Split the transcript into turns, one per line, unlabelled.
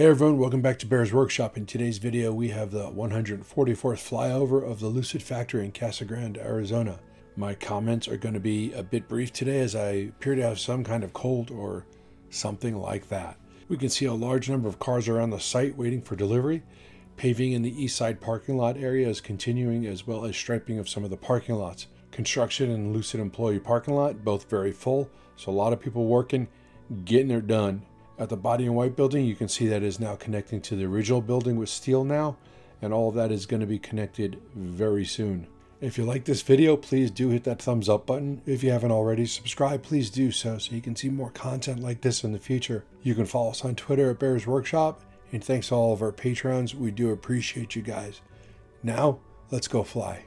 Hey everyone, welcome back to Bear's Workshop. In today's video, we have the 144th flyover of the Lucid factory in Casa Grande, Arizona. My comments are going to be a bit brief today as I appear to have some kind of cold or something like that. We can see a large number of cars around the site waiting for delivery. Paving in the east side parking lot area is continuing as well as striping of some of the parking lots. Construction and Lucid employee parking lot, both very full, so a lot of people working, getting it done. At the body in white building, you can see that is now connecting to the original building with steel now, and all of that is going to be connected very soon. If you like this video, please do hit that thumbs up button. If you haven't already subscribed, please do so so you can see more content like this in the future. You can follow us on Twitter at Bears Workshop, and thanks to all of our patrons. We do appreciate you guys. Now, let's go fly.